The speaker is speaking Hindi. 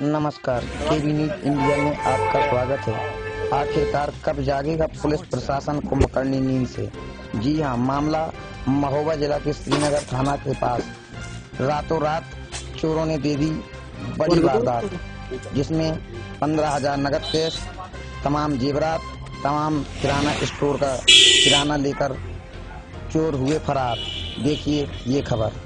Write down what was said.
नमस्कार, केबी न्यूज़ इंडिया में आपका स्वागत है। आखिरकार कब जागेगा पुलिस प्रशासन कुंभकर्णी नींद से? जी हाँ, मामला महोबा जिला के श्रीनगर थाना के पास। रातों रात चोरों ने दे दी बड़ी वारदात, जिसमें पंद्रह हज़ार नगद कैश, तमाम जेवरात, तमाम किराना स्टोर का किराना लेकर चोर हुए फरार। देखिए ये खबर।